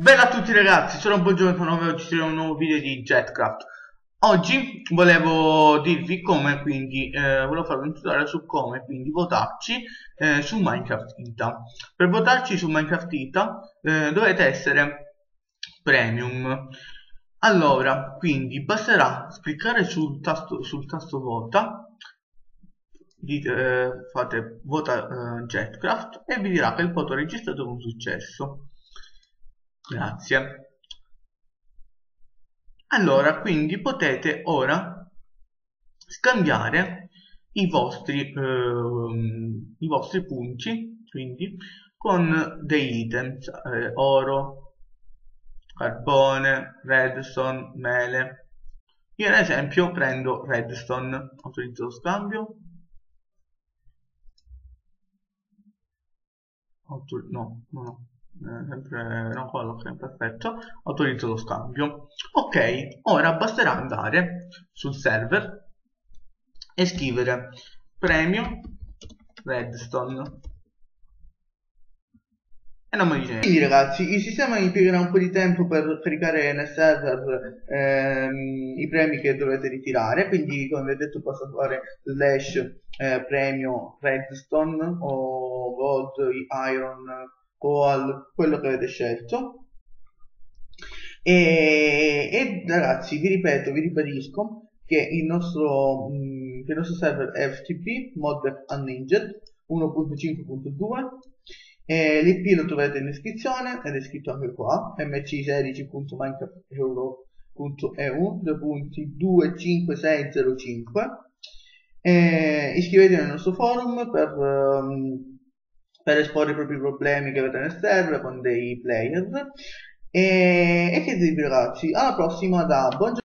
Bella a tutti ragazzi, sono Buongiorno e oggi c'è un nuovo video di Jetcraft. Oggi volevo dirvi come quindi, eh, volevo fare un tutorial su come quindi votarci eh, su Minecraft Ita. Per votarci su Minecraft Ita eh, dovete essere premium. Allora, quindi basterà cliccare sul tasto, sul tasto vota dite, eh, fate vota eh, Jetcraft e vi dirà che il voto registrato con successo grazie. Allora quindi potete ora scambiare i vostri eh, i vostri punti quindi con dei items eh, oro carbone redstone mele. Io ad esempio prendo redstone. Autorizzo lo scambio. Autor no, no, no. Sempre non quello che è perfetto autorizzo lo scambio. Ok ora basterà andare sul server e scrivere premio redstone. E non mi dice quindi ragazzi il sistema impiegherà un po' di tempo per caricare nel server ehm, i premi che dovete ritirare. Quindi come vi ho detto posso fare slash eh, premio redstone o gold iron coal quello che avete scelto. E, e ragazzi vi ripeto vi ribadisco che il nostro, mm, che il nostro server è FTP mod unhinged 1.5.2 eh, L'IP lo trovate in descrizione ed è scritto anche qua mc16.minecraft.eu 2.25605 eh, iscrivetevi nel nostro forum per, um, per esporre i propri problemi che avete nel server con dei player e, e che dire ragazzi alla prossima da buongiorno